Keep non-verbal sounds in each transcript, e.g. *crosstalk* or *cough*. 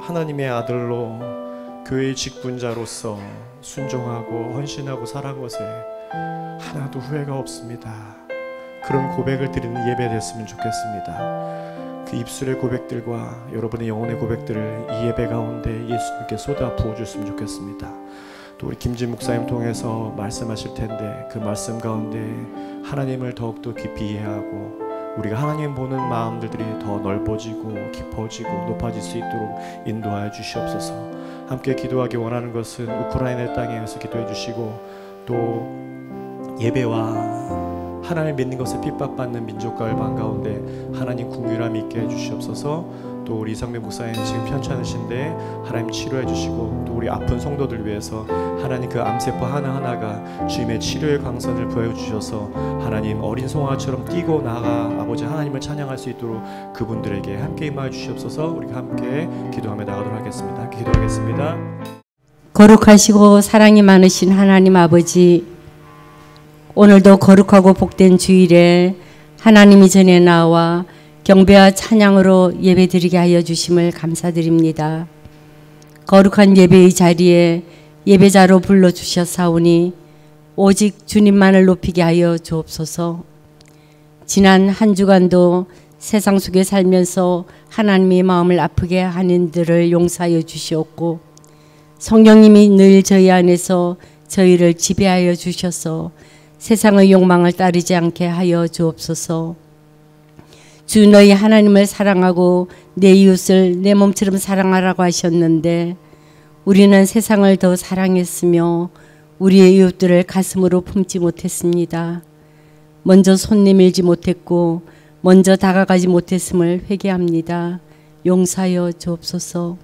하나님의 아들로 교회의 직분자로서 순종하고 헌신하고 살아간 것에 하나도 후회가 없습니다. 그런 고백을 드리는 예배 됐으면 좋겠습니다. 그 입술의 고백들과 여러분의 영혼의 고백들을 이 예배 가운데 예수님께 쏟아 부어 줬으면 좋겠습니다. 또 우리 김진 목사님 통해서 말씀하실 텐데 그 말씀 가운데 하나님을 더욱더 깊이 이해하고 우리가 하나님 보는 마음들이 더 넓어지고 깊어지고 높아질 수 있도록 인도하여 주시옵소서. 함께 기도하기 원하는 것은 우크라이나 땅에서 기도해 주시고 또 예배와 하나님 믿는 것에 핍박받는 민족과 열방 가운데 하나님 궁유함 있게 해 주시옵소서. 또 우리 이상민 목사님 지금 편찮으신데 하나님 치료해 주시고 또 우리 아픈 성도들 위해서 하나님 그 암세포 하나하나가 주님의 치료의 광선을 보여 주셔서 하나님 어린 송아처럼 뛰고 나가 아버지 하나님을 찬양할 수 있도록 그분들에게 함께 임하여 주시옵소서 우리가 함께 기도하며 나가도록 하겠습니다. 기도하겠습니다. 거룩하시고 사랑이 많으신 하나님 아버지 오늘도 거룩하고 복된 주일에 하나님이 전에 나와 경배와 찬양으로 예배드리게 하여 주심을 감사드립니다. 거룩한 예배의 자리에 예배자로 불러 주셨사오니 오직 주님만을 높이게 하여 주옵소서. 지난 한 주간도 세상 속에 살면서 하나님의 마음을 아프게 하는 들을 용서하여 주시옵고 성령님이 늘 저희 안에서 저희를 지배하여 주셔서 세상의 욕망을 따르지 않게 하여 주옵소서. 주 너희 하나님을 사랑하고 내 이웃을 내 몸처럼 사랑하라고 하셨는데 우리는 세상을 더 사랑했으며 우리의 이웃들을 가슴으로 품지 못했습니다. 먼저 손 내밀지 못했고 먼저 다가가지 못했음을 회개합니다. 용사여 주옵소서.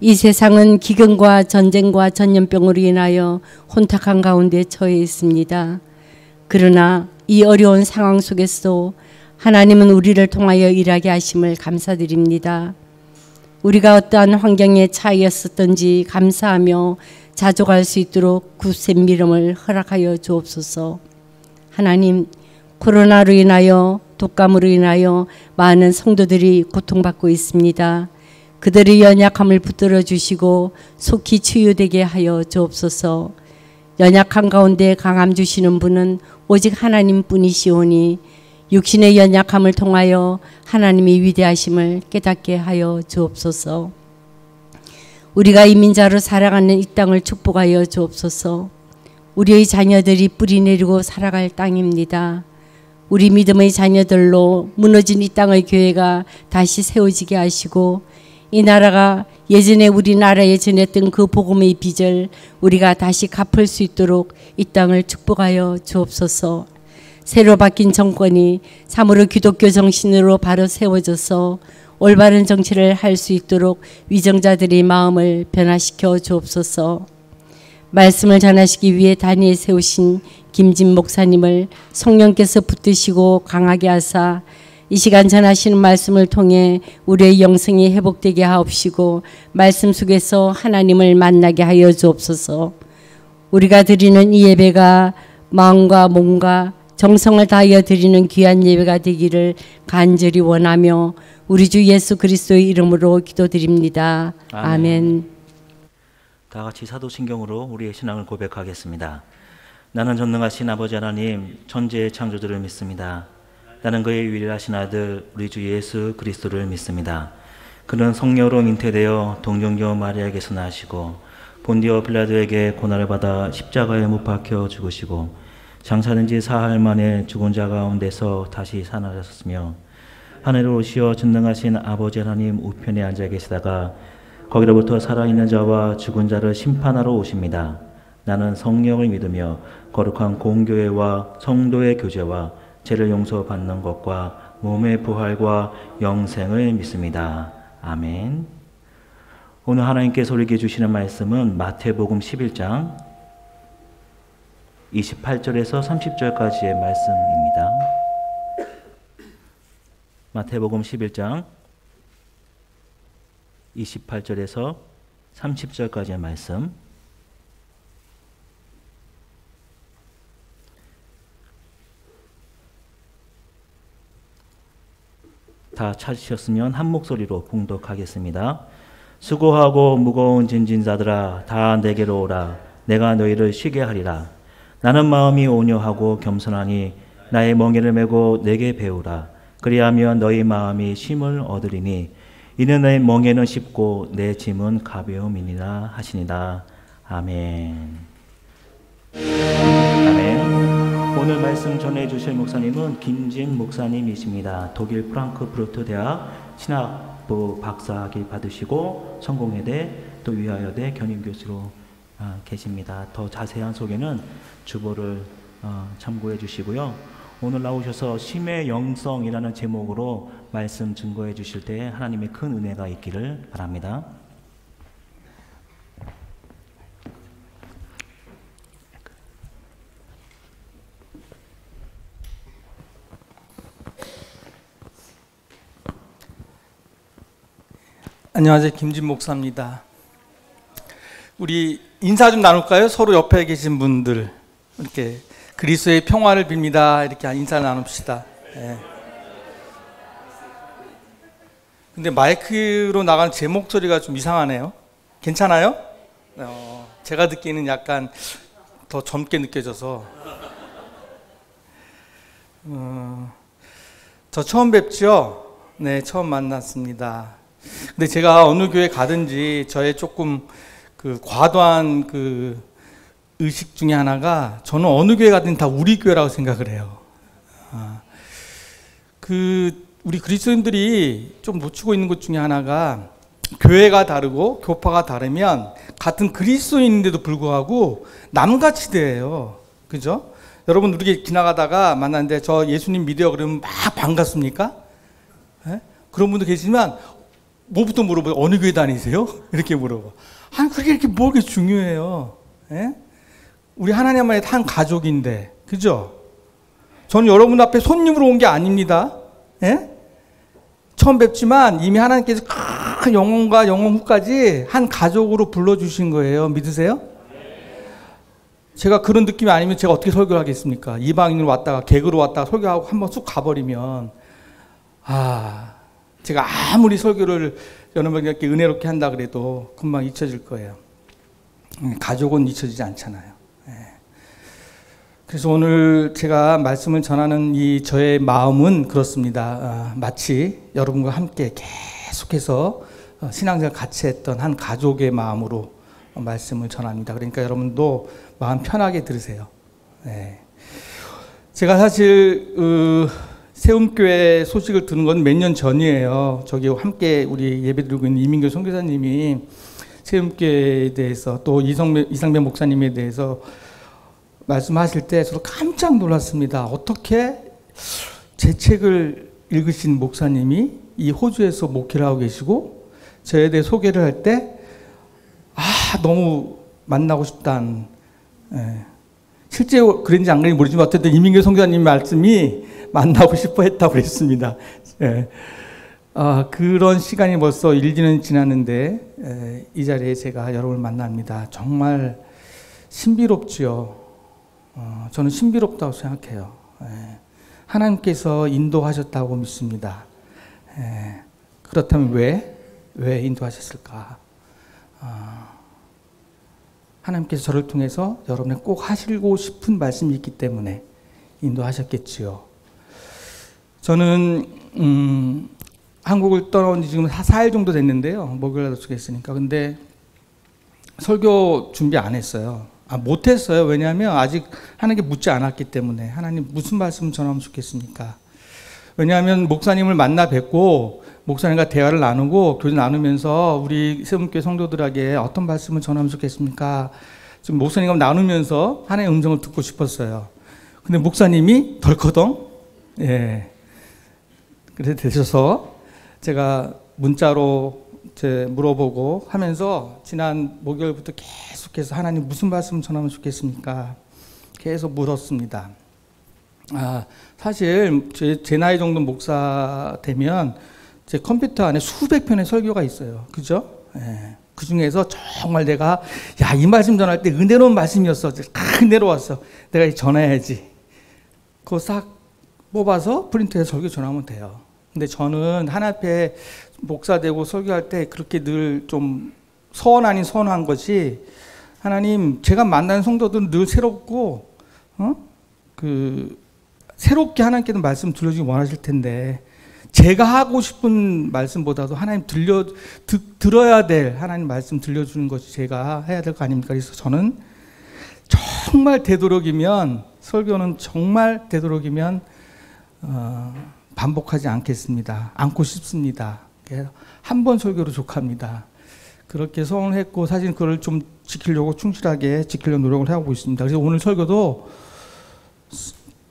이 세상은 기근과 전쟁과 전염병으로 인하여 혼탁한 가운데 처해 있습니다. 그러나 이 어려운 상황 속에서 하나님은 우리를 통하여 일하게 하심을 감사드립니다. 우리가 어떠한 환경에 처하였었던지 감사하며 자족할 수 있도록 굳센 믿음을 허락하여 주옵소서. 하나님 코로나로 인하여 독감으로 인하여 많은 성도들이 고통받고 있습니다. 그들의 연약함을 붙들어 주시고 속히 치유되게 하여 주옵소서. 연약한 가운데 강함 주시는 분은 오직 하나님 뿐이시오니 육신의 연약함을 통하여 하나님의 위대하심을 깨닫게 하여 주옵소서. 우리가 이민자로 살아가는 이 땅을 축복하여 주옵소서. 우리의 자녀들이 뿌리 내리고 살아갈 땅입니다. 우리 믿음의 자녀들로 무너진 이 땅의 교회가 다시 세워지게 하시고 이 나라가 예전에 우리나라에 전했던 그 복음의 빚을 우리가 다시 갚을 수 있도록 이 땅을 축복하여 주옵소서. 새로 바뀐 정권이 참으로 기독교 정신으로 바로 세워져서 올바른 정치를 할 수 있도록 위정자들의 마음을 변화시켜 주옵소서. 말씀을 전하시기 위해 단위에 세우신 김진 목사님을 성령께서 붙드시고 강하게 하사 이 시간 전하시는 말씀을 통해 우리의 영성이 회복되게 하옵시고 말씀 속에서 하나님을 만나게 하여 주옵소서. 우리가 드리는 이 예배가 마음과 몸과 정성을 다하여 드리는 귀한 예배가 되기를 간절히 원하며 우리 주 예수 그리스도의 이름으로 기도드립니다. 아멘. 아멘. 다 같이 사도신경으로 우리의 신앙을 고백하겠습니다. 나는 전능하신 아버지 하나님 천지의 창조주를 믿습니다. 나는 그의 유일하신 아들 우리 주 예수 그리스도를 믿습니다. 그는 성령으로 잉태되어 동정녀 마리아에게서 나시고 본디오 빌라도에게 고난을 받아 십자가에 못 박혀 죽으시고 장사된 지 사흘 만에 죽은 자 가운데서 다시 살아나셨으며 하늘로 오시어 전능하신 아버지 하나님 우편에 앉아 계시다가 거기로부터 살아있는 자와 죽은 자를 심판하러 오십니다. 나는 성령을 믿으며 거룩한 공교회와 성도의 교제와 죄를 용서받는 것과 몸의 부활과 영생을 믿습니다. 아멘. 오늘 하나님께서 우리에게 주시는 말씀은 마태복음 11장 28절에서 30절까지의 말씀입니다. 마태복음 11장 28절에서 30절까지의 말씀. 다 찾으셨으면 한 목소리로 봉독하겠습니다. 수고하고 무거운 진진자들아 다 내게로 오라 내가 너희를 쉬게 하리라 나는 마음이 온유하고 겸손하니 나의 멍에를 메고 내게 배우라 그리하면 너희 마음이 쉼을 얻으리니 이는 내 멍에는 쉽고 내 짐은 가벼움이니라 하시니라. 아멘. 아멘. 오늘 말씀 전해 주실 목사님은 김진 목사님이십니다. 독일 프랑크푸르트 대학 신학부 박사학위 받으시고 성공회대 또 위하여대 견인 교수로 아, 계십니다. 더 자세한 소개는 주보를 어, 참고해 주시고요. 오늘 나오셔서 심의 영성이라는 제목으로 말씀 증거해 주실 때 하나님의 큰 은혜가 있기를 바랍니다. 안녕하세요. 김진 목사입니다. 우리 인사 좀 나눌까요? 서로 옆에 계신 분들 이렇게 그리스도의 평화를 빕니다. 이렇게 인사를 나눕시다. 네. 근데 마이크로 나가는 제 목소리가 좀 이상하네요. 괜찮아요? 어, 제가 듣기에는 약간 더 젊게 느껴져서. 어, 저 처음 뵙죠? 네, 처음 만났습니다. 근데 제가 어느 교회 가든지 저의 조금 그 과도한 그 의식 중에 하나가 저는 어느 교회 가든 다 우리 교회라고 생각을 해요. 아, 그 우리 그리스도인들이 좀 놓치고 있는 것 중에 하나가 교회가 다르고 교파가 다르면 같은 그리스도인인데도 불구하고 남같이 대해요. 그죠? 여러분 우리 지나가다가 만났는데 저 예수님 믿어요 그러면 막 반갑습니까? 네? 그런 분도 계시지만 뭐부터 물어봐요? 어느 교회 다니세요? *laughs* 이렇게 물어봐. 아니 그게 이렇게 뭐게 중요해요? 네? 우리 하나님의 한 가족인데, 그죠? 저는 여러분 앞에 손님으로 온 게 아닙니다. 예? 처음 뵙지만 이미 하나님께서 큰 영혼과 영혼 후까지 한 가족으로 불러주신 거예요. 믿으세요? 제가 그런 느낌이 아니면 제가 어떻게 설교를 하겠습니까? 이방인으로 왔다가 개그로 왔다가 설교하고 한번 쑥 가버리면 아 제가 아무리 설교를 여러분에게 은혜롭게 한다 그래도 금방 잊혀질 거예요. 음, 가족은 잊혀지지 않잖아요. 예. 그래서 오늘 제가 말씀을 전하는 이 저의 마음은 그렇습니다. 아, 마치 여러분과 함께 계속해서 어, 신앙생활 같이 했던 한 가족의 마음으로 말씀을 전합니다. 그러니까 여러분도 마음 편하게 들으세요. 네. 제가 사실 그 세움교회 소식을 듣는 건 몇 년 전이에요. 저기 함께 우리 예배 드리고 있는 이민교 선교사님이 세움교회에 대해서 또 이성배, 이상배 목사님에 대해서 말씀하실 때 저도 깜짝 놀랐습니다. 어떻게 제 책을 읽으신 목사님이 이 호주에서 목회를 하고 계시고 저에 대해 소개를 할 때 아, 너무 만나고 싶다는 예. 실제 그런지 안 그런지 모르지만 어쨌든 이민규 성교사님 말씀이 만나고 싶어 했다고 했습니다. 예. 아, 그런 시간이 벌써 1년은 지났는데 예, 이 자리에 제가 여러분을 만납니다. 정말 신비롭지요. 어, 저는 신비롭다고 생각해요. 예. 하나님께서 인도하셨다고 믿습니다. 예. 그렇다면 왜? 왜 인도하셨을까? 아, 하나님께서 저를 통해서 여러분에 꼭 하시고 싶은 말씀이 있기 때문에 인도하셨겠지요. 저는 음, 한국을 떠나온 지 지금 4일 정도 됐는데요. 목요일날 도착했으니까. 근데 설교 준비 안 했어요. 아, 못 했어요. 왜냐하면 아직 하나님께 묻지 않았기 때문에. 하나님 무슨 말씀 전하면 좋겠습니까? 왜냐하면 목사님을 만나 뵙고 목사님과 대화를 나누고 교제 나누면서 우리 세분교회 성도들에게 어떤 말씀을 전하면 좋겠습니까? 지금 목사님과 나누면서 하나님의 음성을 듣고 싶었어요. 근데 목사님이 덜커덩 예. 그래 되셔서 제가 문자로 제 물어보고 하면서 지난 목요일부터 계속해서 하나님 무슨 말씀 전하면 좋겠습니까? 계속 물었습니다. 아, 사실 제, 제 나이 정도 목사 되면 제 컴퓨터 안에 수백 편의 설교가 있어요. 그죠? 예. 그 중에서 정말 내가 야 이 말씀 전할 때 은혜로운 말씀이었어. 딱 은혜로웠어. 내가 전해야지. 그거 싹 뽑아서 프린트해서 설교 전하면 돼요. 근데 저는 하나 앞에 목사 되고 설교할 때 그렇게 늘 좀 서원 아닌 서원한 것이 하나님 제가 만난 성도들은 늘 새롭고 어? 그 새롭게 하나님께서 말씀 들려주기 원하실 텐데 제가 하고 싶은 말씀보다도 하나님 들려 듣, 들어야 될 하나님 말씀 들려주는 것이 제가 해야 될 거 아닙니까? 그래서 저는 정말 되도록이면 설교는 정말 되도록이면 어, 반복하지 않겠습니다. 않고 싶습니다. 한 번 설교로 족합니다. 그렇게 소원을 했고 사실 그걸 좀 지키려고 충실하게 지키려고 노력을 하고 있습니다. 그래서 오늘 설교도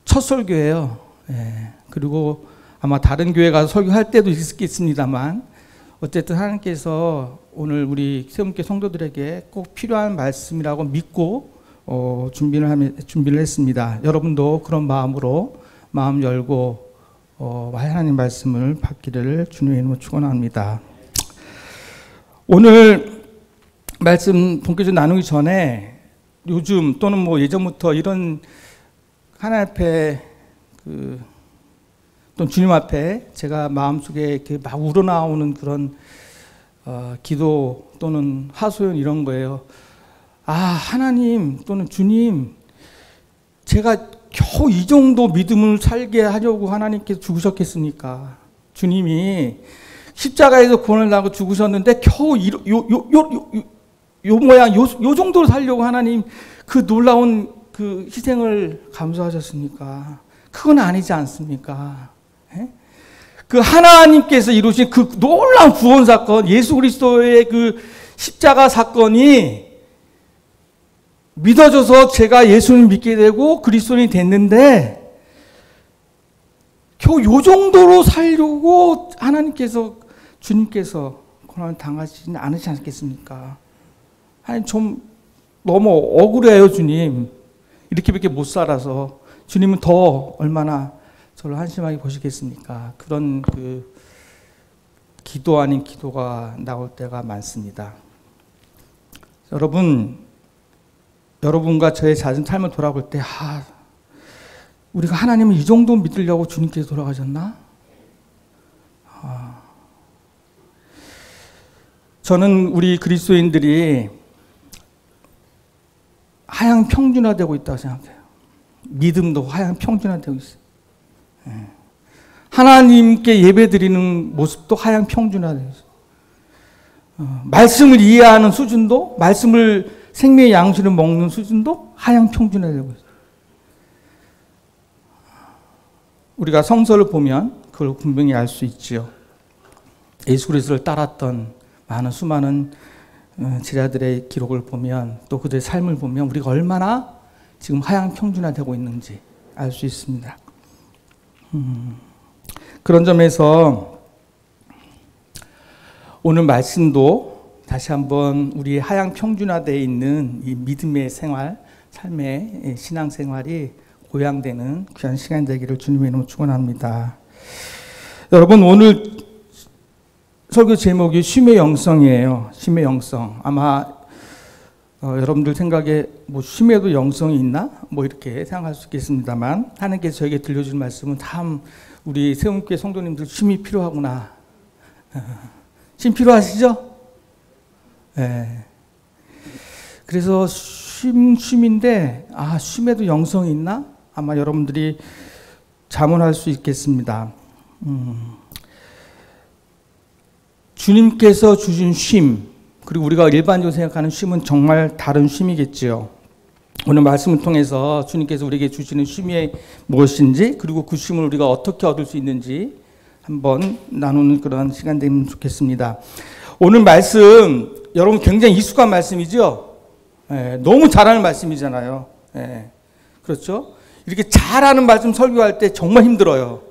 첫 설교예요. 예. 그리고 아마 다른 교회 가서 설교할 때도 있겠습니다만 어쨌든 하나님께서 오늘 우리 세움교 성도들에게 꼭 필요한 말씀이라고 믿고 어, 준비를 하면 준비를 했습니다. 여러분도 그런 마음으로 마음 열고 어, 하나님 말씀을 받기를 주님의 이름으로 축원합니다. 오늘 말씀 본격적으로 나누기 전에 요즘 또는 뭐 예전부터 이런 하나님 앞에 그또 주님 앞에 제가 마음속에 이렇게 막 우러나오는 그런 어, 기도 또는 하소연 이런 거예요. 아 하나님 또는 주님 제가 겨우 이 정도 믿음을 살게 하려고 하나님께서 죽으셨겠습니까? 주님이 십자가에서 구원을 나고 죽으셨는데 겨우 요, 요, 요, 요, 요 모양, 요, 요 정도로 살려고 하나님 그 놀라운 그 희생을 감수하셨습니까? 그건 아니지 않습니까? 예? 그 하나님께서 이루신 그 놀라운 구원 사건, 예수 그리스도의 그 십자가 사건이 믿어져서 제가 예수를 믿게 되고 그리스도인이 됐는데 겨우 요 정도로 살려고 하나님께서 주님께서 고난을 당하시지 않으시 않겠습니까? 하나님 좀 너무 억울해요 주님 이렇게밖에 못 살아서 주님은 더 얼마나 저를 한심하게 보시겠습니까? 그런 그 기도 아닌 기도가 나올 때가 많습니다. 여러분 여러분과 저의 잦은 삶을 돌아볼 때, 아, 우리가 하나님을 이 정도 믿으려고 주님께서 돌아가셨나? 아, 저는 우리 그리스도인들이 하향 평준화되고 있다고 생각해요. 믿음도 하향 평준화되고 있어요. 예. 하나님께 예배드리는 모습도 하향 평준화되고 있어요. 어, 말씀을 이해하는 수준도, 말씀을 생명의 양식을 먹는 수준도 하향 평준화 되고 있어요. 우리가 성서를 보면 그걸 분명히 알 수 있지요. 예수 그리스도를 따랐던 많은 수많은 어, 제자들의 기록을 보면 또 그들의 삶을 보면 우리가 얼마나 지금 하향 평준화되고 있는지 알 수 있습니다. 음, 그런 점에서 오늘 말씀도 다시 한번 우리 하향 평준화되어 있는 이 믿음의 생활, 삶의 신앙 생활이 고양되는 귀한 시간 되기를 주님의 이름으로 축원합니다. 여러분 오늘 설교 제목이 쉼의 영성이에요. 쉼의 영성. 아마 어, 여러분들 생각에 뭐 쉼에도 영성이 있나? 뭐 이렇게 생각할 수 있겠습니다만 하나님께서 저에게 들려준 말씀은 참 우리 세움교회 성도님들 쉼이 필요하구나. 쉼 필요하시죠? 네. 그래서 쉼 쉼인데 아 쉼에도 영성이 있나? 아마 여러분들이 자문할 수 있겠습니다. 음. 주님께서 주신 쉼, 그리고 우리가 일반적으로 생각하는 쉼은 정말 다른 쉼이겠지요. 오늘 말씀을 통해서 주님께서 우리에게 주시는 쉼이 무엇인지, 그리고 그 쉼을 우리가 어떻게 얻을 수 있는지 한번 나누는 그런 시간 되면 좋겠습니다. 오늘 말씀, 여러분 굉장히 익숙한 말씀이죠? 예, 너무 잘하는 말씀이잖아요. 예, 그렇죠? 이렇게 잘하는 말씀 설교할 때 정말 힘들어요.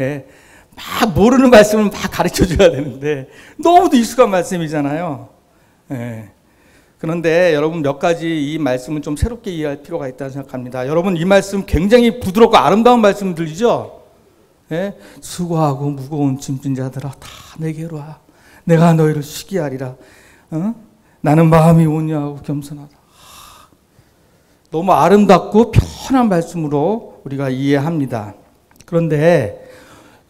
예, 막 모르는 말씀을 막 가르쳐 줘야 되는데 너무도 익숙한 말씀이잖아요. 예. 그런데 여러분 몇 가지 이 말씀은 좀 새롭게 이해할 필요가 있다고 생각합니다. 여러분 이 말씀 굉장히 부드럽고 아름다운 말씀 들리죠? 예? 수고하고 무거운 짐진 자들아 다 내게로 와. 내가 너희를 쉬게 하리라. 어? 나는 마음이 온유하고 겸손하다. 너무 아름답고 편한 말씀으로 우리가 이해합니다. 그런데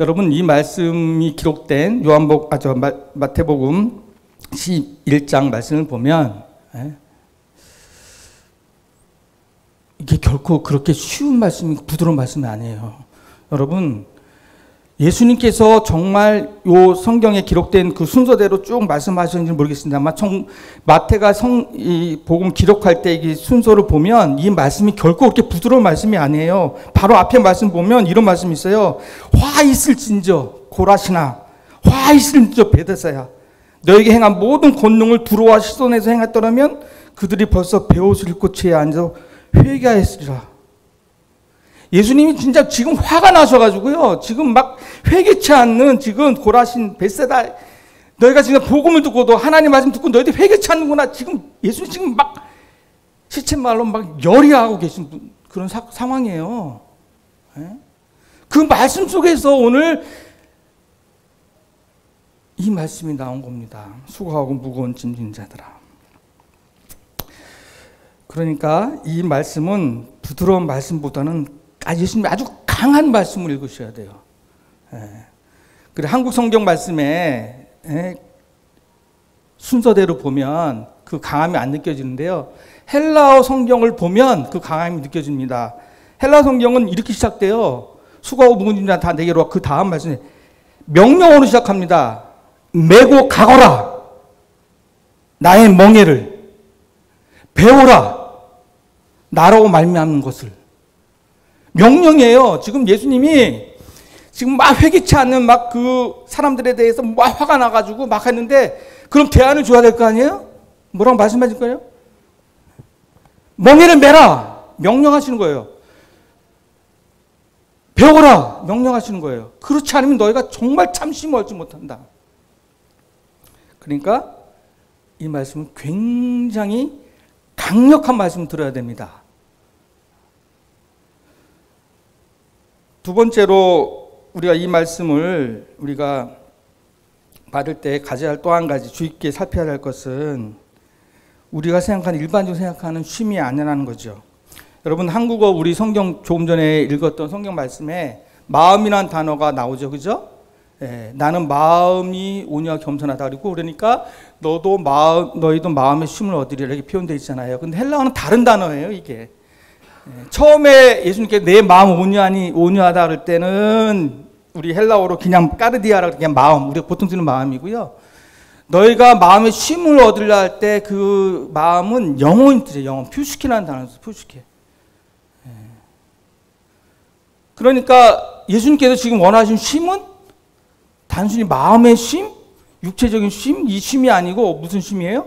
여러분 이 말씀이 기록된 요한복 아저 마태복음 11장 말씀을 보면 예? 이게 결코 그렇게 쉬운 말씀이 부드러운 말씀이 아니에요. 여러분 예수님께서 정말 요 성경에 기록된 그 순서대로 쭉 말씀하셨는지 모르겠습니다만 청, 마태가 성, 이 복음 기록할 때 이 순서를 보면 이 말씀이 결코 그렇게 부드러운 말씀이 아니에요. 바로 앞에 말씀 보면 이런 말씀이 있어요. 화 있을진저 고라시나 화 있을진저 베데사야 너에게 행한 모든 권능을 두루와 시손에서 행했더라면 그들이 벌써 배옷을 입고 죄에 앉아 회개하였으리라. 예수님이 진짜 지금 화가 나셔가지고요. 지금 막 회개치 않는 지금 고라신 베세다 너희가 지금 복음을 듣고도 하나님 말씀 듣고 너희들 회개치 않는구나. 지금 예수님 지금 막 시체 말로 막 열이 하고 계신 분, 그런 사, 상황이에요. 네? 그 말씀 속에서 오늘 이 말씀이 나온 겁니다. 수고하고 무거운 짐진 자들아. 그러니까 이 말씀은 부드러운 말씀보다는 아, 예수님 아주 강한 말씀을 읽으셔야 돼요. 예. 그래 한국 성경 말씀에 예, 순서대로 보면 그 강함이 안 느껴지는데요. 헬라어 성경을 보면 그 강함이 느껴집니다. 헬라 성경은 이렇게 시작돼요. 수고하고 묵은 자다 내게로 그 다음 말씀에 명령어로 시작합니다. 메고 가거라. 나의 멍에를 배워라. 나라고 말미암는 것을 명령이에요. 지금 예수님이 지금 막 회개치 않는 막 그 사람들에 대해서 막 화가 나가지고 막 했는데 그럼 대안을 줘야 될 거 아니에요? 뭐라고 말씀하실 거예요? 멍에를 매라! 명령하시는 거예요. 배워라! 명령하시는 거예요. 그렇지 않으면 너희가 정말 참심을 얻지 못한다. 그러니까 이 말씀은 굉장히 강력한 말씀 들어야 됩니다. 두 번째로 우리가 이 말씀을 우리가 받을 때 가져야 할 또 한 가지 주의 깊게 살펴야 할 것은 우리가 생각하는 일반적으로 생각하는 쉼이 아니라는 거죠. 여러분 한국어 우리 성경 조금 전에 읽었던 성경 말씀에 마음이란 단어가 나오죠, 그죠? 예, 나는 마음이 온유하 겸손하다 그리고 그러니까 너도 마음 너희도 마음의 쉼을 얻으리라 이렇게 표현되어 있잖아요. 근데 헬라어는 다른 단어예요, 이게. 예, 처음에 예수님께 내 마음 온유하니 온유하다 그럴 때는 우리 헬라어로 그냥 까르디아라 그냥 마음 우리가 보통 쓰는 마음이고요. 너희가 마음의 쉼을 얻으려 할 때 그 마음은 영혼이 뜻이에요. 영혼. 퓨스키라는 단어에서 퓨스키. 예. 그러니까 예수님께서 지금 원하신 쉼은 단순히 마음의 쉼, 육체적인 쉼, 이 쉼이 아니고 무슨 쉼이에요?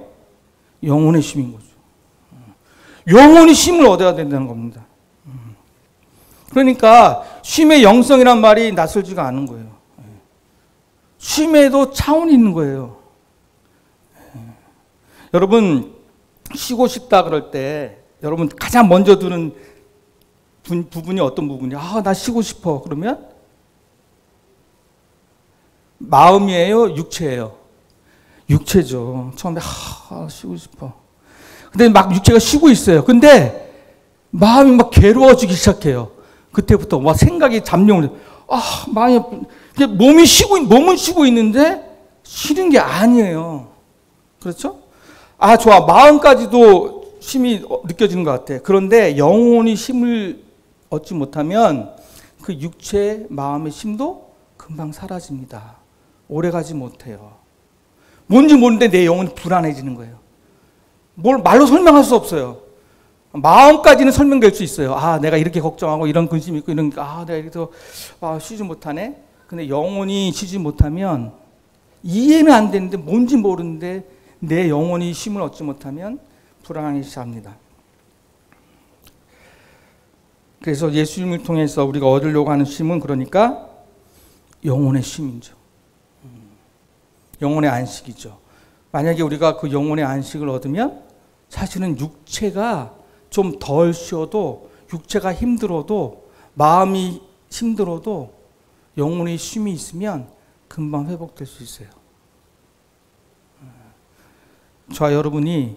영혼의 쉼인 거죠. 영혼이 쉼을 얻어야 된다는 겁니다. 그러니까 쉼의 영성이란 말이 낯설지가 않은 거예요. 쉼에도 차원이 있는 거예요. 여러분 쉬고 싶다 그럴 때 여러분 가장 먼저 드는 부, 부분이 어떤 부분이야? 아, 나 쉬고 싶어. 그러면 마음이에요, 육체예요. 육체죠. 처음에 아, 쉬고 싶어. 근데 막 육체가 쉬고 있어요. 근데 마음이 막 괴로워지기 시작해요. 그때부터 와 생각이 잠룡을 아, 마음이 몸이 쉬고 몸은 쉬고 있는데 쉬는 게 아니에요. 그렇죠? 아, 좋아. 마음까지도 쉼이 느껴지는 것 같아. 그런데 영혼이 쉼을 얻지 못하면 그 육체, 마음의 쉼도 금방 사라집니다. 오래 가지 못해요. 뭔지 모르는데 내 영혼이 불안해지는 거예요. 뭘 말로 설명할 수 없어요. 마음까지는 설명될 수 있어요. 아, 내가 이렇게 걱정하고 이런 근심이 있고 이런 아, 내가 이래서 아, 쉬지 못하네. 근데 영혼이 쉬지 못하면 이해는 안 되는데 뭔지 모르는데 내 영혼이 쉼을 얻지 못하면 불안하기 시작합니다. 그래서 예수님을 통해서 우리가 얻으려고 하는 쉼은 그러니까 영혼의 쉼이죠. 영혼의 안식이죠. 만약에 우리가 그 영혼의 안식을 얻으면 사실은 육체가 좀 덜 쉬어도 육체가 힘들어도 마음이 힘들어도 영혼의 쉼이 있으면 금방 회복될 수 있어요. 저와 여러분이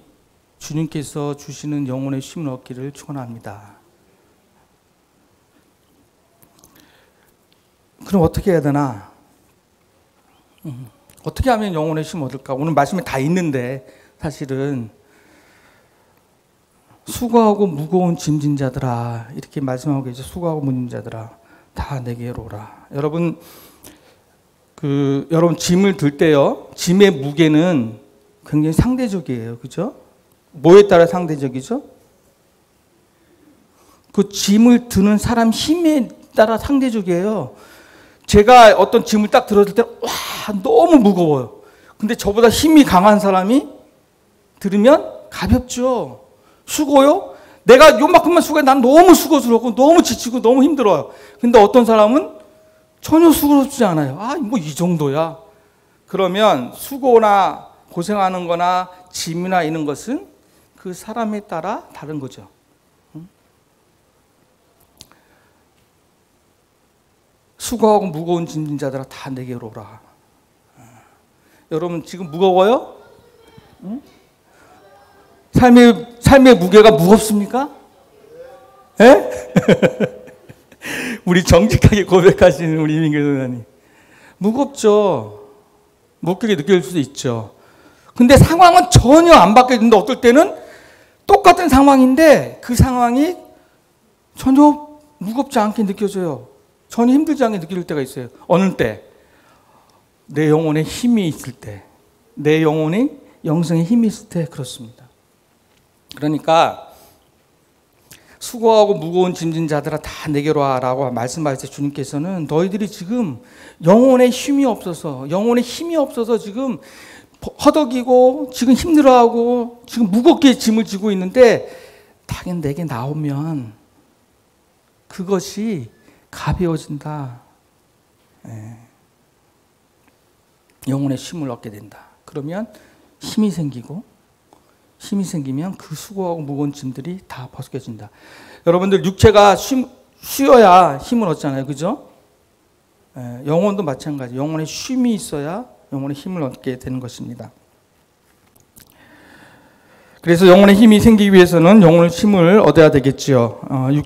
주님께서 주시는 영혼의 쉼을 얻기를 축원합니다. 그럼 어떻게 해야 되나? 음, 어떻게 하면 영혼의 쉼 얻을까? 오늘 말씀에 다 있는데 사실은 수고하고 무거운 짐진 자들아 이렇게 말씀하고 계죠. 수고하고 무거운 자들아 다 내게로 오라. 여러분 그 여러분 짐을 들 때요. 짐의 무게는 굉장히 상대적이에요. 그죠? 뭐에 따라 상대적이죠? 그 짐을 드는 사람 힘에 따라 상대적이에요. 제가 어떤 짐을 딱 들었을 때, 와, 너무 무거워요. 근데 저보다 힘이 강한 사람이 들으면 가볍죠. 수고요? 내가 요만큼만 수고해. 난 너무 수고스럽고, 너무 지치고, 너무 힘들어요. 근데 어떤 사람은 전혀 수고스럽지 않아요. 아, 뭐 이 정도야. 그러면 수고나 고생하는 거나 짐이나 이런 것은 그 사람에 따라 다른 거죠. 수고하고 무거운 짐진 자들아 다 내게로 오라. 여러분 지금 무거워요? 삶의 삶의 무게가 무겁습니까? 예? *laughs* 우리 정직하게 고백하시는 우리 이민길 선생님 무겁죠. 무겁게 느낄 수도 있죠. 근데 상황은 전혀 안 바뀌는데 어떨 때는 똑같은 상황인데 그 상황이 전혀 무겁지 않게 느껴져요. 전혀 힘들지 않게 느낄 때가 있어요. 어느 때? 내 영혼에 힘이 있을 때. 내 영혼이 영성에 힘이 있을 때 그렇습니다. 그러니까 수고하고 무거운 짐진 자들아 다 내게로 와라고 말씀하실 때 주님께서는 너희들이 지금 영혼에 힘이 없어서 영혼에 힘이 없어서 지금 허덕이고 지금 힘들어하고 지금 무겁게 짐을 지고 있는데 당연 내게 나오면 그것이 가벼워진다. 예. 영혼의 쉼을 얻게 된다. 그러면 힘이 생기고 힘이 생기면 그 수고하고 무거운 짐들이 다 벗겨진다. 여러분들 육체가 쉼, 쉬어야 힘을 얻잖아요. 그죠? 예, 영혼도 마찬가지. 영혼의 쉼이 있어야 영혼의 힘을 얻게 되는 것입니다. 그래서 영혼의 힘이 생기기 위해서는 영혼의 힘을 얻어야 되겠지요. 어, 육,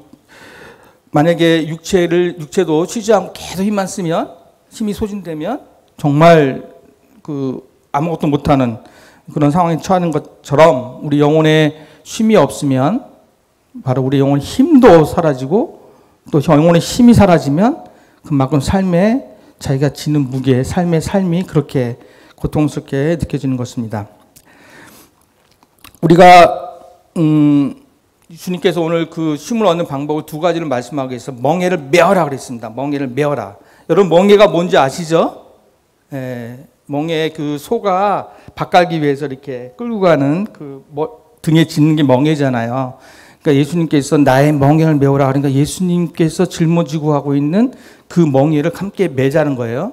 만약에 육체를 육체도 쉬지 않고 계속 힘만 쓰면 힘이 소진되면 정말 그 아무것도 못하는 그런 상황에 처하는 것처럼 우리 영혼의 쉼이 없으면 바로 우리 영혼의 힘도 사라지고 또 영혼의 힘이 사라지면 그만큼 삶에 자기가 지는 무게, 삶의 삶이 그렇게 고통스럽게 느껴지는 것입니다. 우리가 음, 주님께서 오늘 그 쉼을 얻는 방법을 두 가지를 말씀하기 위해서 멍해를 메어라 그랬습니다. 멍해를 메어라. 여러분 멍해가 뭔지 아시죠? 예, 멍해 그 소가 밥 깔기 위해서 이렇게 끌고 가는 그 뭐, 등에 짓는 게 멍해잖아요. 그러니까 예수님께서 나의 멍해를 메워라 그러니까 예수님께서 짊어지고 하고 있는 그 멍해를 함께 매자는 거예요.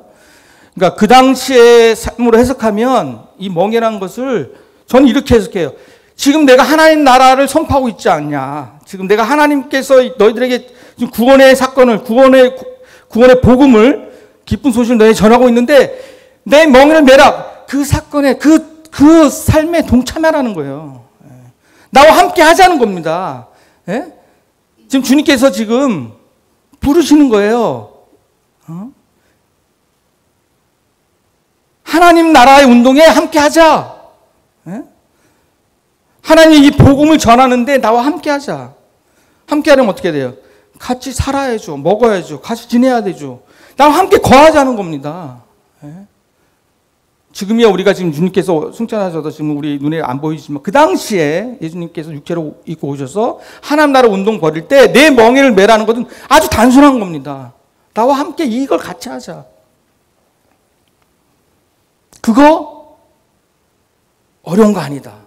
그러니까 그 당시의 삶으로 해석하면 이 멍해라는 것을 저는 이렇게 해석해요. 지금 내가 하나님 나라를 선포하고 있지 않냐. 지금 내가 하나님께서 너희들에게 구원의 사건을, 구원의, 구원의 복음을, 기쁜 소식을 너희 전하고 있는데, 내 멍에를 매라. 그 사건에, 그, 그 삶에 동참하라는 거예요. 예. 나와 함께 하자는 겁니다. 예? 지금 주님께서 지금 부르시는 거예요. 어? 하나님 나라의 운동에 함께 하자. 예? 하나님 이 복음을 전하는데 나와 함께 하자. 함께 하려면 어떻게 돼요? 같이 살아야죠. 먹어야죠. 같이 지내야 되죠. 나와 함께 거하자는 겁니다. 예? 지금이야 우리가 지금 주님께서 승천하셔서 지금 우리 눈에 안 보이지만 그 당시에 예수님께서 육체로 입고 오셔서 하나님 나라 운동 벌일 때 내 멍에를 매라는 것은 아주 단순한 겁니다. 나와 함께 이걸 같이 하자. 그거 어려운 거 아니다.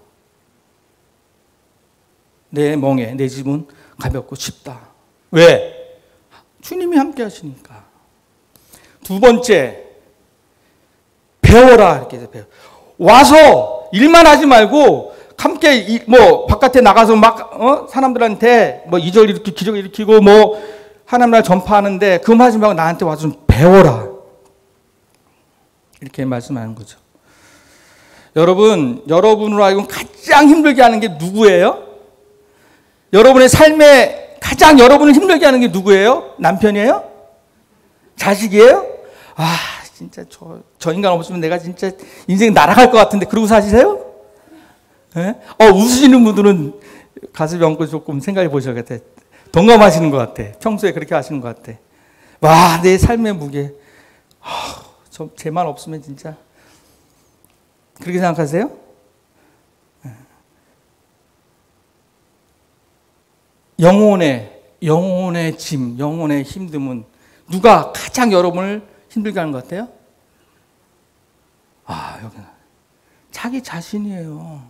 내 멍에, 내 집은 가볍고 쉽다. 왜? 주님이 함께 하시니까. 두 번째, 배워라. 이렇게 배워. 와서 일만 하지 말고 함께 이, 뭐 바깥에 나가서 막 어? 사람들한테 뭐 이절 일으키고 기적 일으키고 뭐 하나님 나라 전파하는데 그거 하지 말고 나한테 와서 좀 배워라. 이렇게 말씀하는 거죠. 여러분, 여러분으로 하여금 가장 힘들게 하는 게 누구예요? 여러분의 삶에 가장 여러분을 힘들게 하는 게 누구예요? 남편이에요? 자식이에요? 아, 진짜 저, 저 인간 없으면 내가 진짜 인생 날아갈 것 같은데 그러고 사시세요? 네? 어, 웃으시는 분들은 가슴이 얹고 조금 생각해 보셔야겠다. 동감하시는 것 같아. 평소에 그렇게 하시는 것 같아. 와, 내 삶의 무게. 아, 저 제만 없으면 진짜 그렇게 생각하세요? 영혼의 영혼의 짐, 영혼의 힘듦은 누가 가장 여러분을 힘들게 하는 것 같아요? 아, 여기는 자기 자신이에요.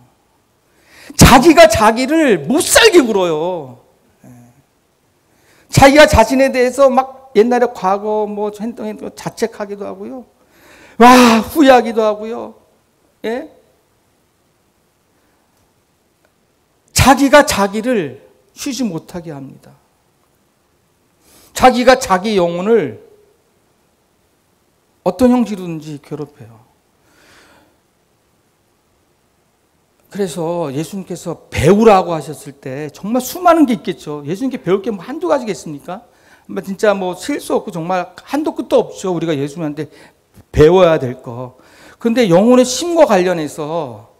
자기가 자기를 못 살게 굴어요. 예. 자기가 자신에 대해서 막 옛날에 과거 뭐 했던 자책하기도 하고요. 와, 후회하기도 하고요. 예? 자기가 자기를 쉬지 못하게 합니다. 자기가 자기 영혼을 어떤 형식으로든지 괴롭혀요. 그래서 예수님께서 배우라고 하셨을 때 정말 수많은 게 있겠죠. 예수님께 배울 게 뭐 한두 가지겠습니까? 뭐 진짜 뭐 실수 없고 정말 한도 끝도 없죠. 우리가 예수님한테 배워야 될 거. 근데 영혼의 심과 관련해서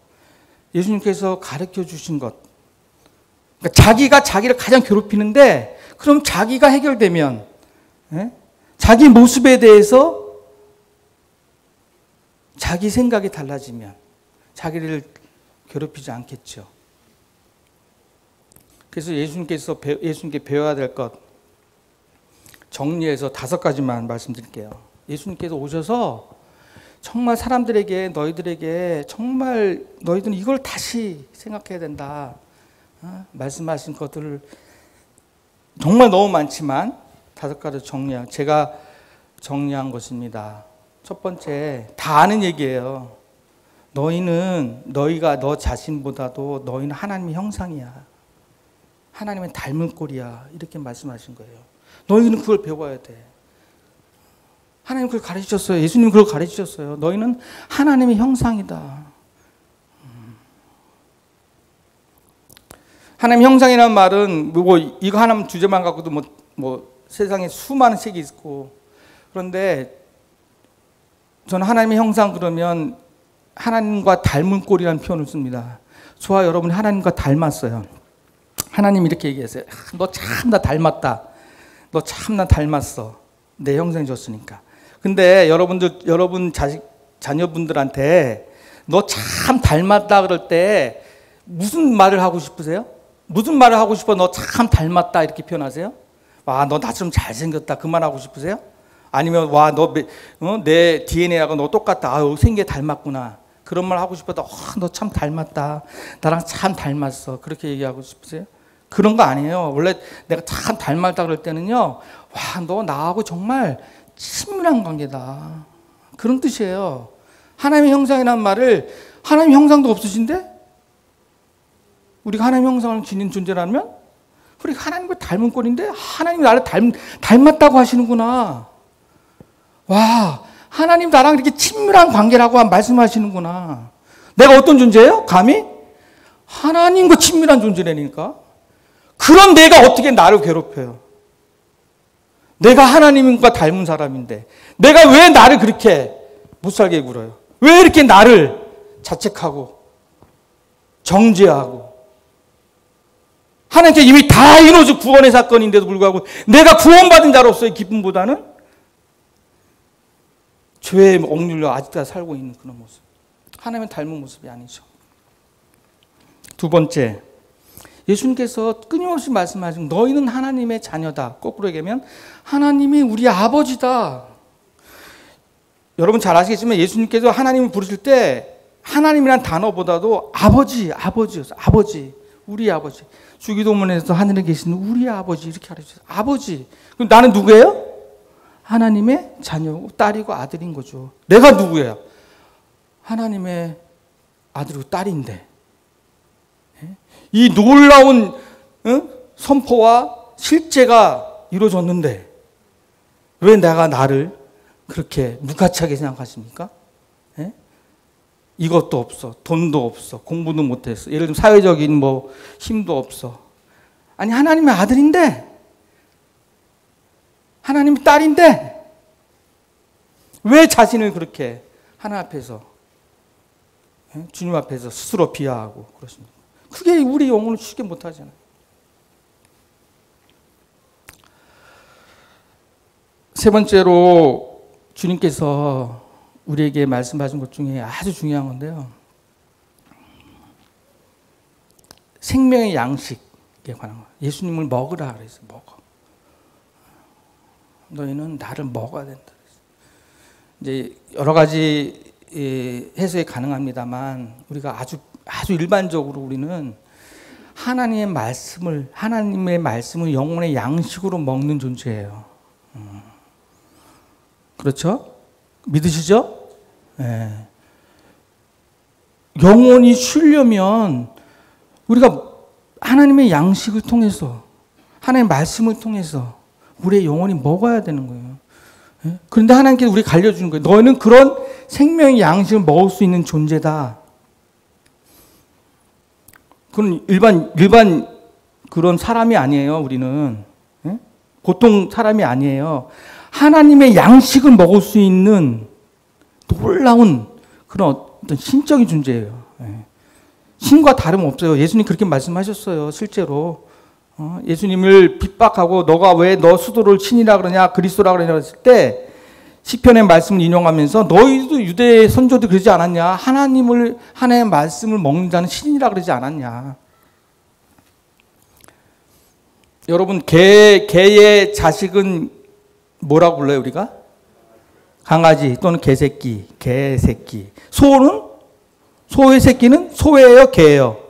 예수님께서 가르쳐 주신 것. 그러니까 자기가 자기를 가장 괴롭히는데 그럼 자기가 해결되면 예? 자기 모습에 대해서 자기 생각이 달라지면 자기를 괴롭히지 않겠죠. 그래서 예수님께서 예수님께 배워야 될 것 정리해서 다섯 가지만 말씀드릴게요. 예수님께서 오셔서 정말 사람들에게 너희들에게 정말 너희들은 이걸 다시 생각해야 된다. 어? 말씀하신 것들을 정말 너무 많지만 다섯 가지 정리한 제가 정리한 것입니다. 첫 번째 다 아는 얘기예요. 너희는 너희가 너 자신보다도 너희는 하나님의 형상이야. 하나님의 닮은 꼴이야. 이렇게 말씀하신 거예요. 너희는 그걸 배워야 돼. 하나님 그걸 가르치셨어요. 예수님 그걸 가르치셨어요. 너희는 하나님의 형상이다. 음. 하나님 형상이라는 말은 뭐 이거 하나 주제만 갖고도 뭐, 뭐 세상에 수많은 책이 있고 그런데 저는 하나님의 형상 그러면 하나님과 닮은 꼴이라는 표현을 씁니다. 저와 여러분이 하나님과 닮았어요. 하나님 이렇게 얘기했어요. 아, 너참 나 닮았다. 너 참 나 닮았어. 내 형상 줬으니까. 근데 여러분들 여러분 자식 자녀분들한테 너 참 닮았다 그럴 때 무슨 말을 하고 싶으세요? 무슨 말을 하고 싶어? 너 참 닮았다 이렇게 표현하세요? 와, 너 나처럼 잘생겼다. 그 말 하고 싶으세요? 아니면 와, 너내 어? DNA하고 너 똑같다. 아유, 생겨 닮았구나. 그런 말 하고 싶어도 어, 너 참 닮았다. 나랑 참 닮았어. 그렇게 얘기하고 싶으세요? 그런 거 아니에요. 원래 내가 참 닮았다 그럴 때는요. 와, 너 나하고 정말 친밀한 관계다. 그런 뜻이에요. 하나님의 형상이라는 말을 하나님 형상도 없으신데 우리가 하나님 형상을 지닌 존재라면 우리가 하나님과 닮은 꼴인데 하나님이 나를 닮, 닮았다고 하시는구나. 와, 하나님 나랑 이렇게 친밀한 관계라고 말씀하시는구나. 내가 어떤 존재예요? 감히? 하나님과 친밀한 존재라니까. 그런 내가 어떻게 나를 괴롭혀요? 내가 하나님과 닮은 사람인데, 내가 왜 나를 그렇게 못 살게 굴어요? 왜 이렇게 나를 자책하고, 정죄하고, 하나님께 이미 다 이루어진 구원의 사건인데도 불구하고 내가 구원받은 자로서의 기쁨보다는 죄에 억눌려 아직도 살고 있는 그런 모습. 하나님은 닮은 모습이 아니죠. 두 번째, 예수님께서 끊임없이 말씀하신 너희는 하나님의 자녀다. 거꾸로 얘기하면 하나님이 우리 아버지다. 여러분 잘 아시겠지만 예수님께서 하나님을 부르실 때 하나님이란 단어보다도 아버지, 아버지였어. 아버지. 우리 아버지. 주기도문에서 하늘에 계신 우리 아버지 이렇게 가르쳐요. 아버지. 그럼 나는 누구예요? 하나님의 자녀고 딸이고 아들인 거죠. 내가 누구예요? 하나님의 아들이고 딸인데. 예? 이 놀라운 선포와 실제가 이루어졌는데 왜 내가 나를 그렇게 무가치하게 생각하십니까? 이것도 없어. 돈도 없어. 공부도 못했어. 예를 들면 사회적인 뭐 힘도 없어. 아니, 하나님의 아들인데, 하나님의 딸인데, 왜 자신을 그렇게 하나 앞에서, 예? 주님 앞에서 스스로 비하하고 그렇습니까? 그게 우리 영혼을 쉽게 못하잖아요. 세 번째로 주님께서 우리에게 말씀하신 것 중에 아주 중요한 건데요. 생명의 양식에 관한 거. 예수님을 먹으라 그래서 먹어. 너희는 나를 먹어야 된다. 이제 여러 가지 해석이 가능합니다만 우리가 아주 아주 일반적으로 우리는 하나님의 말씀을 하나님의 말씀을 영혼의 양식으로 먹는 존재예요. 음. 그렇죠? 믿으시죠? 네. 영원히 쉬려면 우리가 하나님의 양식을 통해서 하나님의 말씀을 통해서 우리의 영혼이 먹어야 되는 거예요. 네? 그런데 하나님께서 우리 갈려주는 거예요. 너는 그런 생명의 양식을 먹을 수 있는 존재다. 그건 일반 일반 그런 사람이 아니에요. 우리는 네? 보통 사람이 아니에요. 하나님의 양식을 먹을 수 있는 놀라운 그런 어떤 신적인 존재예요. 예. 신과 다름없어요. 예수님 그렇게 말씀하셨어요. 실제로. 어, 예수님을 핍박하고 너가 왜 너 수도를 신이라 그러냐 그리스도라 그러냐 했을 때 시편의 말씀을 인용하면서 너희도 유대 선조도 그러지 않았냐 하나님을 하나님의 말씀을 먹는 자는 신이라 그러지 않았냐 여러분 개 개의 자식은 뭐라고 불러요, 우리가? 강아지 또는 개새끼, 개새끼. 소는? 소의 새끼는 소예요, 개예요?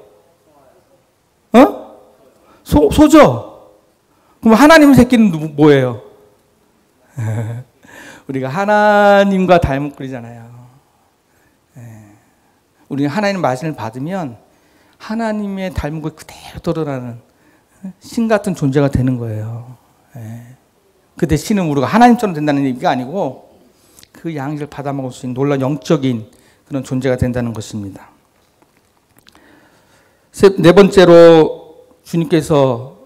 어? 소, 소죠? 그럼 하나님 새끼는 뭐예요? *laughs* 우리가 하나님과 닮은 꼴이잖아요. 예. 우리는 하나님 말씀을 받으면 하나님의 닮은 걸 그대로 드러나는 신 같은 존재가 되는 거예요. 예. 그때 신은 우리가 하나님처럼 된다는 얘기가 아니고 그 양식을 받아먹을 수 있는 놀라운 영적인 그런 존재가 된다는 것입니다. 네 번째로 주님께서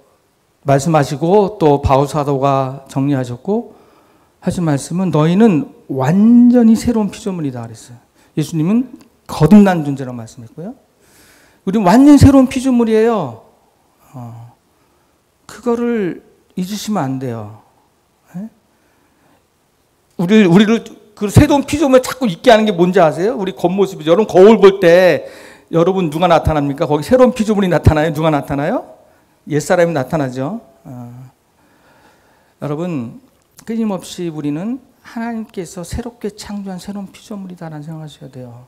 말씀하시고 또 바울 사도가 정리하셨고 하신 말씀은 너희는 완전히 새로운 피조물이다 그랬어요. 예수님은 거듭난 존재라고 말씀했고요. 우리 완전 새로운 피조물이에요. 어, 그거를 잊으시면 안 돼요. 예? 우리 우리를 그 새로운 피조물 자꾸 잊게 하는 게 뭔지 아세요? 우리 겉모습이 여러분 거울 볼 때 여러분 누가 나타납니까? 거기 새로운 피조물이 나타나요? 누가 나타나요? 옛사람이 나타나죠. 어. 여러분 끊임없이 우리는 하나님께서 새롭게 창조한 새로운 피조물이다라는 생각하셔야 돼요.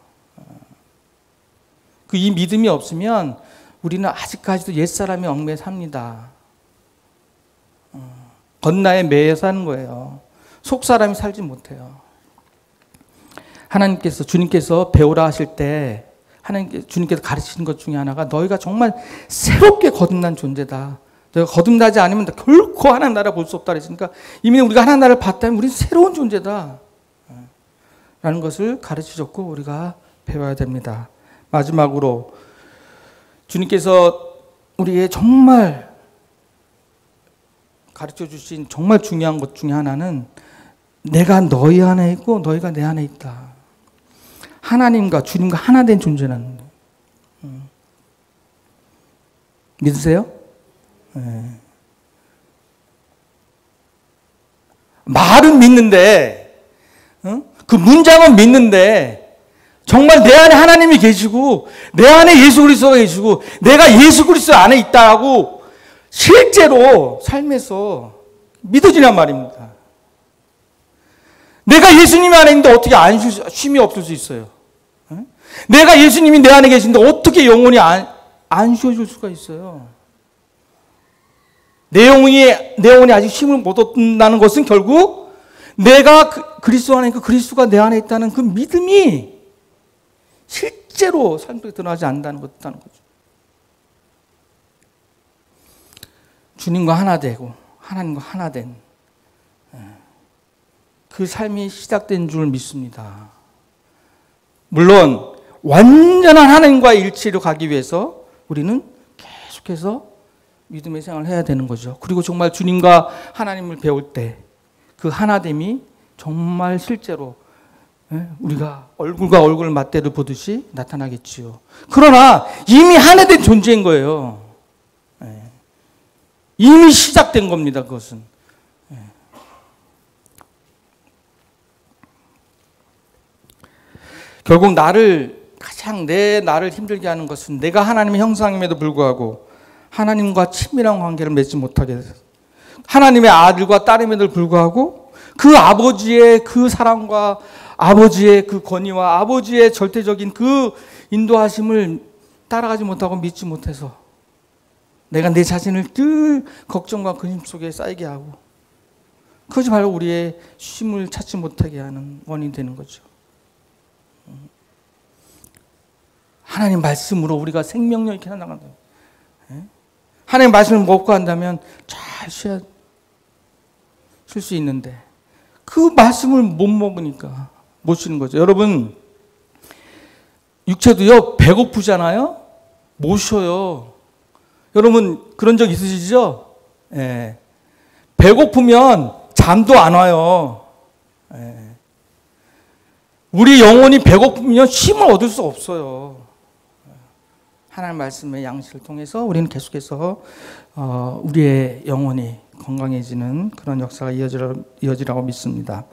그이 믿음이 없으면 우리는 아직까지도 옛사람이 얽매여 삽니다. 어, 겉나에 매여 사는 거예요. 속사람이 살지 못해요. 하나님께서 주님께서 배우라 하실 때 하나님께 주님께서 가르치는 것 중에 하나가 너희가 정말 새롭게 거듭난 존재다. 너희가 거듭나지 않으면 결코 하나님 나라 볼 수 없다 그랬으니까 이미 우리가 하나님 나라를 봤다면 우리는 새로운 존재다. 라는 것을 가르치셨고 우리가 배워야 됩니다. 마지막으로 주님께서 우리에게 정말 가르쳐 주신 정말 중요한 것 중에 하나는 내가 너희 안에 있고 너희가 내 안에 있다. 하나님과 주님과 하나 된 존재라는 거예요. 음. 믿으세요? 네. 말은 믿는데, 어? 그 문장은 믿는데, 정말 내 안에 하나님이 계시고, 내 안에 예수 그리스도가 계시고, 내가 예수 그리스도 안에 있다고 실제로 삶에서 믿어지란 말입니다. 내가 예수님 안에 있는데 어떻게 안심이 없을 수 있어요? 내가 예수님이 내 안에 계신데 어떻게 영혼이 안, 안 쉬어줄 수가 있어요? 내 영혼이, 내 영혼이 아직 힘을 못 얻는다는 것은 결국 내가 그, 그리스도 안에 그 그리스도가 내 안에 있다는 그 믿음이 실제로 삶 속에 드러나지 않는다는 것이라는 거죠. 주님과 하나 되고 하나님과 하나 된 그 삶이 시작된 줄 믿습니다. 물론 완전한 하나님과의 일치로 가기 위해서 우리는 계속해서 믿음의 생활을 해야 되는 거죠. 그리고 정말 주님과 하나님을 배울 때 그 하나됨이 정말 실제로 예, 우리가 얼굴과 얼굴 맞대를 보듯이 나타나겠지요. 그러나 이미 하나된 존재인 거예요. 예. 이미 시작된 겁니다. 그것은. 예. 결국 나를 가장 내 나를 힘들게 하는 것은 내가 하나님의 형상임에도 불구하고 하나님과 친밀한 관계를 맺지 못하게 돼서 하나님의 아들과 딸임에도 불구하고 그 아버지의 그 사랑과 아버지의 그 권위와 아버지의 절대적인 그 인도하심을 따라가지 못하고 믿지 못해서 내가 내 자신을 늘 걱정과 근심 속에 쌓이게 하고 그것이 바로 우리의 쉼을 찾지 못하게 하는 원인이 되는 거죠. 하나님 말씀으로 우리가 생명력 있게 살아간다. 예? 하나님 말씀을 먹고 한다면 잘 쉬어 쉴수 있는데 그 말씀을 못 먹으니까 못 쉬는 거죠. 여러분 육체도요 배고프잖아요. 못 쉬어요. 여러분 그런 적 있으시죠? 예. 배고프면 잠도 안 와요. 예. 우리 영혼이 배고프면 쉼을 얻을 수 없어요. 하나님 말씀의 양식을 통해서 우리는 계속해서 어, 우리의 영혼이 건강해지는 그런 역사가 이어지라, 이어지라고 믿습니다.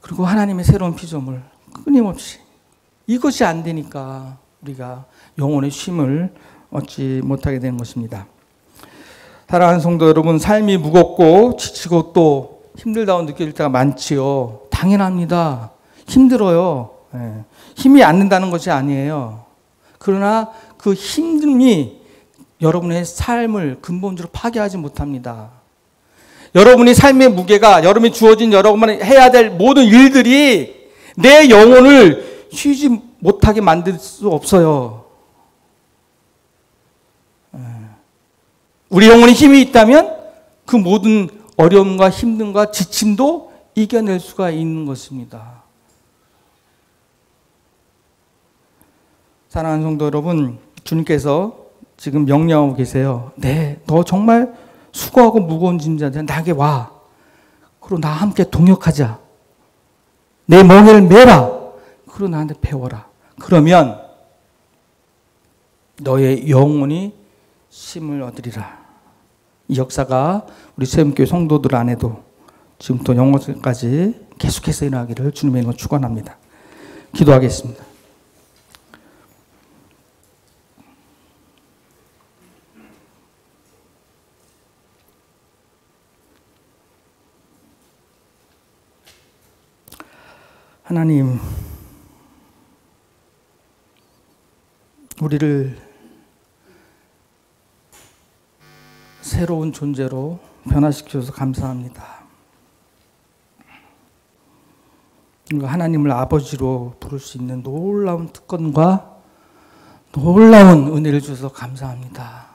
그리고 하나님의 새로운 피조물 끊임없이 이것이 안 되니까 우리가 영혼의 쉼을 얻지 못하게 되는 것입니다. 사랑하는 성도 여러분, 삶이 무겁고 지치고 또 힘들다고 느낄 때가 많지요. 당연합니다. 힘들어요. 네. 힘이 안 된다는 것이 아니에요. 그러나 그 힘듦이 여러분의 삶을 근본적으로 파괴하지 못합니다. 여러분이 삶의 무게가 여러분이 주어진 여러분이 해야 될 모든 일들이 내 영혼을 쉬지 못하게 만들 수 없어요. 예. 우리 영혼에 힘이 있다면 그 모든 어려움과 힘듦과 지침도 이겨낼 수가 있는 것입니다. 사랑하는 성도 여러분, 주님께서 지금 명령하고 계세요. 네, 너 정말 수고하고 무거운 짐자들 나에게 와. 그리고 나 함께 동역하자. 내 멍에를 메라. 그리고 나한테 배워라. 그러면 너의 영혼이 쉼을 얻으리라. 이 역사가 우리 세움교회 성도들 안에도 지금부터 영혼까지 계속해서 일어나기를 주님의 이름으로 축원합니다. 기도하겠습니다. 하나님, 우리를 새로운 존재로 변화시켜줘서 감사합니다. 하나님을 아버지로 부를 수 있는 놀라운 특권과 놀라운 은혜를 주셔서 감사합니다.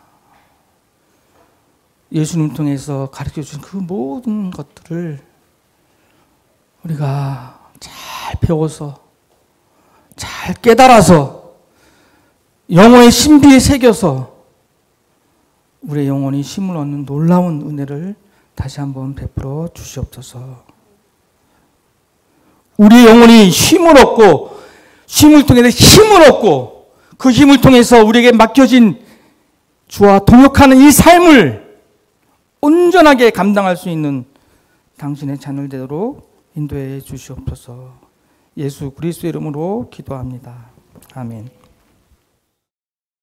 예수님 통해서 가르쳐 주신 그 모든 것들을 우리가 잘 배워서 잘 깨달아서 영혼의 신비에 새겨서 우리의 영혼이 힘을 얻는 놀라운 은혜를 다시 한번 베풀어 주시옵소서. 우리의 영혼이 힘을 얻고 힘을 통해서 힘을 얻고 그 힘을 통해서 우리에게 맡겨진 주와 동역하는 이 삶을 온전하게 감당할 수 있는 당신의 자녀되도록 인도해 주시옵소서. 예수 그리스도의 이름으로 기도합니다. 아멘.